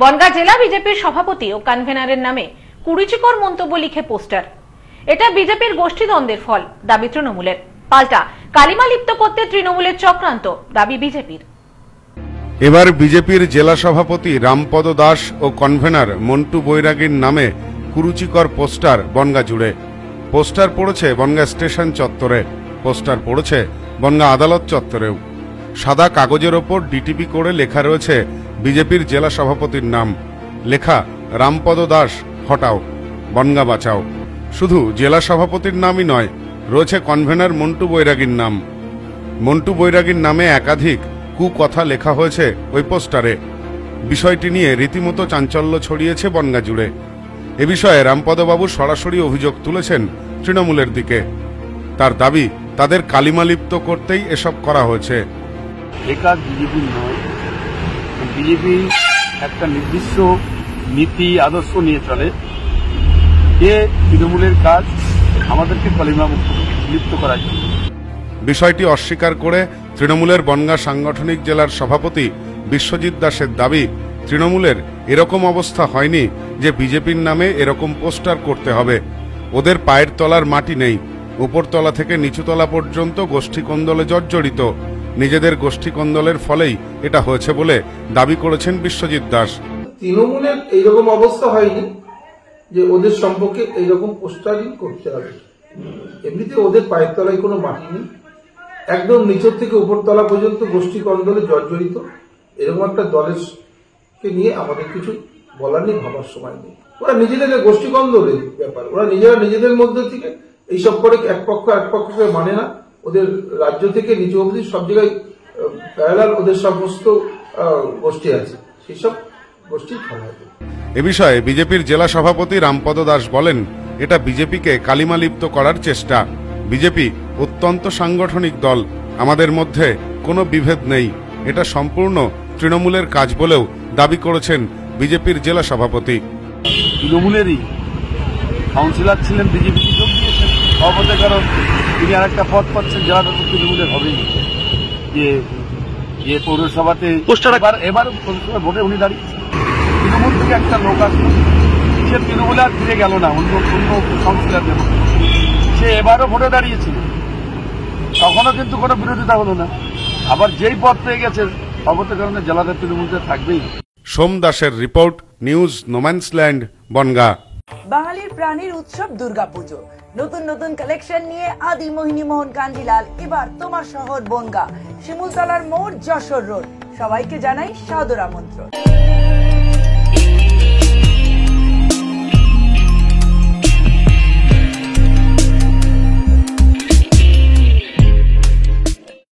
বনগাঁ জেলা বিজেপির সভাপতি ও কনভেনারের নামে কুরুচিকর মন্তব্য লিখে পোস্টার। এটা বিজেপির গোষ্ঠীদ্বন্দ্বের ফল, দাবি তৃণমূলের। পাল্টা, কালিমা লিপ্ত করতে তৃণমূলের চক্রান্ত, দাবি বিজেপির। এবার বিজেপির জেলা সভাপতি রামপদ দাস ও কনভেনার মন্টু বৈরাগীর নামে কুরুচিকর পোস্টার বনগা জুড়ে। পোস্টার পড়েছে বনগা স্টেশন চত্বরে, পোস্টার পড়েছে বনগা আদালত চত্বরেও। সাদা কাগজের ওপর ডিটিপি করে লেখা রয়েছে বিজেপির জেলা সভাপতির নাম। লেখা, রামপদ দাস, হটাও। বনগা বাঁচাও। শুধু জেলা সভাপতির নামই নয়, রয়েছে কনভেনার মন্টু বৈরাগীর নাম। মন্টু বৈরাগীর নামে একাধিক কুকথা লেখা হয়েছে ওই পোস্টারে। বিষয়টি নিয়ে রীতিমতো চাঞ্চল্য ছড়িয়েছে বনগা জুড়ে। এ বিষয়ে রামপদবাবু সরাসরি অভিযোগ তুলেছেন তৃণমূলের দিকে। তার দাবি, তাদের কালিমালিপ্ত করতেই এসব করা হয়েছে। একাজ বিজেপি নয় বিজেপি একটা নির্দিষ্ট নীতি, আদর্শ নিয়ে চলে। এ তৃণমূলের কাজ, আমাদেরকে কলিমা মুক্ত লিপ্ত করার জন্য। বিষয়টি অস্বীকার করে তৃণমূলের বনগা সাংগঠনিক জেলার সভাপতি বিশ্বজিৎ দাসের দাবি, তৃণমূলের এরকম অবস্থা হয়নি যে বিজেপির নামে এরকম পোস্টার করতে হবে। ওদের পায়ের তলার মাটি নেই। উপরতলা থেকে নিচুতলা পর্যন্ত গোষ্ঠী কোন্দলে জর্জরিত। নিজেদের গোষ্ঠী কোন্দলের ফলেই এটা হয়েছে বলে দাবি করেছেন বিশ্বজিৎ দাস। তৃণমূলের এইরকম অবস্থা হয়নি যে ওদের সম্পর্কে এইরকম পোস্টারিং করতে হবে। এমনিতে ওদের পায়ের তলায় কোনো মাটি নেই। একদম নিচের থেকে উপরতলা পর্যন্ত গোষ্ঠী কন্দলে জর্জরিত। এরকম একটা দলের নিয়ে আমাদের কিছু বলার নেই, ভাবার সময় নেই। ওরা নিজেদের গোষ্ঠী কন্দলের ব্যাপার, ওরা নিজেরা নিজেদের মধ্যে থেকে এইসব করে এক পক্ষ এক পক্ষকে মানে না। ওদের রাজ্য থেকে নিচু অবধি সব জায়গায় প্যারালাল ওদের সমস্ত গোষ্ঠী আছে। সেসব গোষ্ঠী খেলা এ বিষয়ে বিজেপির জেলা সভাপতি রামপদ দাস বলেন এটা বিজেপিকে কালিমালিপ্ত করার চেষ্টা। বিজেপি অত্যন্ত সাংগঠনিক দল। আমাদের মধ্যে কোনো বিভেদ নেই। এটা সম্পূর্ণ তৃণমূলের কাজ বলেও দাবি করেছেন বিজেপির জেলা সভাপতি। তৃণমূলেরই কাউন্সিলর ছিলেন বিজেপি। যোগ কারণ তিনি আর একটা পথ পাচ্ছেন যারা তো তৃণমূলের হবেই যে যে পৌরসভাতে এবার এবার পৌরসভা ভোটে উনি দাঁড়িয়েছেন। তৃণমূল থেকে একটা লোক আসলো। সে তৃণমূলে আর ফিরে গেল না অন্য অন্য মতো। সে এবারও ভোটে দাঁড়িয়েছিল। তখনও কিন্তু কোনো বিরোধিতা হলো না। আবার যেই পথ পেয়ে গেছে সভাপতির কারণে জেলাদের তৃণমূলতে থাকবেই সোম দাসের রিপোর্ট নিউজ নোম্যান্সল্যান্ড বনগা। বাঙালির প্রাণীর উৎসব দুর্গাপুজো। নতুন নতুন কালেকশন নিয়ে আদি মোহিনী মোহন কাঞ্জিলাল, এবার তোমার শহর বনগা, শিমুলতলার মোড় যশোর রোড সবাইকে জানাই সাদর আমন্ত্রণ।